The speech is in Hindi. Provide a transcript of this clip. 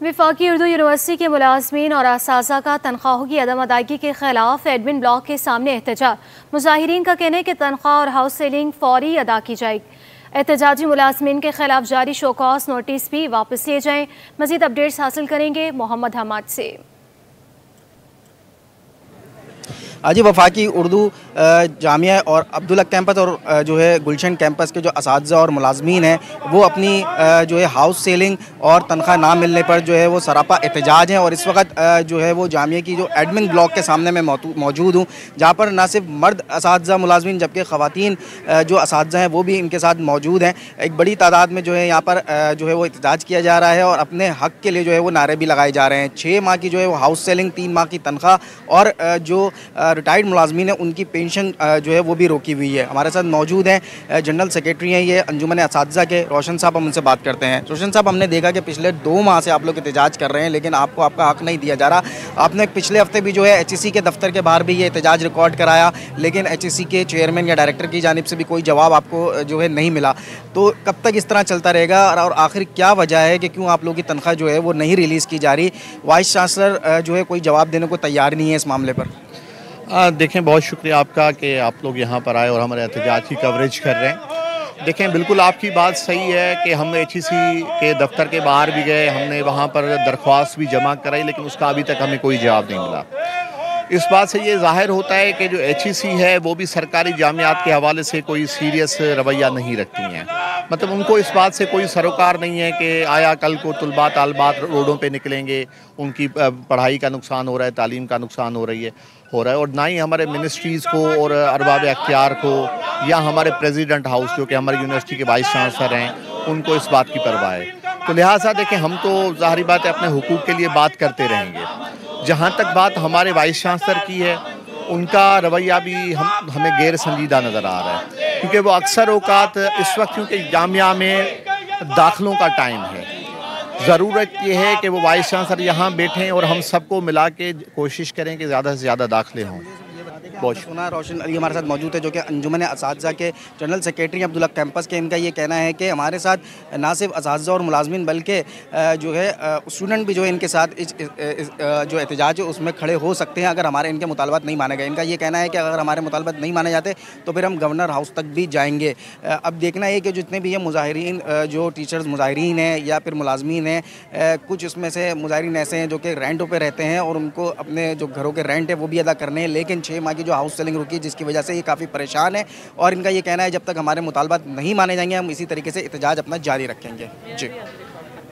विफाकी उर्दू यूनिवर्सिटी के मुलाजमीन और इस का तनख्वाहों की अदम अदायगी के खिलाफ एडमिन ब्लॉक के सामने एहतजा। मुजाहरीन का कहना है कि तनख्वाह और हाउस सेलिंग फौरी अदा की जाए एहतजाजी मुलाजमीन के खिलाफ जारी शोकॉस नोटिस भी वापस लिए जाएँ। मजीद अपडेट्स हासिल करेंगे मोहम्मद हमाद से। जी वफाकी उर्दू जामिया और अब्दुल्ला कैंपस और जो है गुलशन कैंपस के जो इस और मुलाजमीन हैं, वो अपनी जो है हाउस सेलिंग और तनख्वाह ना मिलने पर जो है वो सरापा एहतजाज हैं और इस वक्त जो है वो जामिया की जो एडमिन ब्लॉक के सामने मैं मौजूद हूँ, जहाँ पर ना सिर्फ़ मर्द इस मुलाजमीन जबकि ख़वान जो इस हैं, वो भी इनके साथ मौजूद हैं। एक बड़ी तादाद में जो है यहाँ पर जो है वो एहतजाज किया जा रहा है और अपने हक के लिए जो है वो नारे भी लगाए जा रहे हैं। छः माह की जो है वो हाउस सेलिंग, तीन माह की तनख्वाह और जो रिटायर्ड मुलाजमीन है, उनकी पेंशन जो है वो भी रोकी हुई है। हमारे साथ मौजूद हैं जनरल सेक्रेटरी हैं ये अंजुमन इस के, रोशन साहब हम उनसे बात करते हैं। रोशन साहब, हमने देखा कि पिछले दो माह से आप लोग एहतजाज कर रहे हैं, लेकिन आपको आपका हक नहीं दिया जा रहा। आपने पिछले हफ़्ते भी जो है एच के दफ्तर के बाहर भी ये एहतजाज रिकॉर्ड कराया, लेकिन एच के चेयरमैन या डायरेक्टर की जानब से भी कोई जवाब आपको जो है नहीं मिला। तो कब तक इस तरह चलता रहेगा और आखिर क्या वजह है कि क्यों आप लोगों की तनख्वाह जो है वो नहीं रिलीज़ की जा रही? वाइस चांसलर जो है कोई जवाब देने को तैयार नहीं है इस मामले पर। देखें, बहुत शुक्रिया आपका कि आप लोग यहाँ पर आए और हमारे एहतजाज की कवरेज कर रहे हैं। देखें, बिल्कुल आपकी बात सही है कि हम एच के दफ्तर के बाहर भी गए, हमने वहाँ पर दरख्वास्त भी जमा कराई, लेकिन उसका अभी तक हमें कोई जवाब नहीं मिला। इस बात से ये ज़ाहिर होता है कि जो एच है, वो भी सरकारी जामियात के हवाले से कोई सीरियस रवैया नहीं रखती हैं। मतलब उनको इस बात से कोई सरोकार नहीं है कि आया कल को तलबा तालबात रोडों पे निकलेंगे, उनकी पढ़ाई का नुकसान हो रहा है, तालीम का नुकसान हो रही है, हो रहा है। और ना ही हमारे मिनिस्ट्रीज़ को और अरबाब अख्तियार को, या हमारे प्रेसिडेंट हाउस जो कि हमारी यूनिवर्सिटी के वाइस चांसलर हैं, उनको इस बात की परवाह है। तो लिहाजा देखें हम तो ज़ाहरी बात है अपने हकूक़ के लिए बात करते रहेंगे। जहाँ तक बात हमारे वाइस चांसलर की है, उनका रवैया भी हम, हमें गैर संजीदा नज़र आ रहा है। क्योंकि वो अक्सर अवकात इस वक्त क्योंकि जामिया में दाखिलों का टाइम है। ज़रूरत यह है कि वो वाइस चांसलर यहाँ बैठें और हम सबको मिला के कोशिश करें कि ज़्यादा से ज़्यादा दाखिले हों। बहुत सुना रोशन अली हमारे साथ मौजूद है जो कि अंजुमन इस के जनरल सेक्रेटरी अब्दुल्ला कैंपस के इनका ये कहना है कि हमारे साथ ना सिर्फ़ इस और मुलाजमिन बल्कि जो है स्टूडेंट भी जो है इनके साथ इस, इस, जो एहतजाज है उसमें खड़े हो सकते हैं अगर हमारे इनके मुतालबात नहीं माने गए। इनका ये कहना है कि अगर हमारे मुतालबात नहीं माने जाते तो फिर हम गवर्नर हाउस तक भी जाएँगे। अब देखना है कि जितने भी ये मुजाहरीन जो टीचर्स मुजाहरीन हैं या फिर मुलाजमीन हैं कुछ उसमें से मुजाहरीन ऐसे हैं जो कि रेंटों पर रहते हैं और उनको अपने जो घरों के रेंट है वो भी अदा करने हैं लेकिन छः माह की जो हाउस सेलिंग रुकी है, जिसकी वजह से ये काफ़ी परेशान है और इनका ये कहना है, जब तक हमारे मुतालबात नहीं माने जाएँगे, हम इसी तरीके से एहतजाज अपना जारी रखेंगे। जी।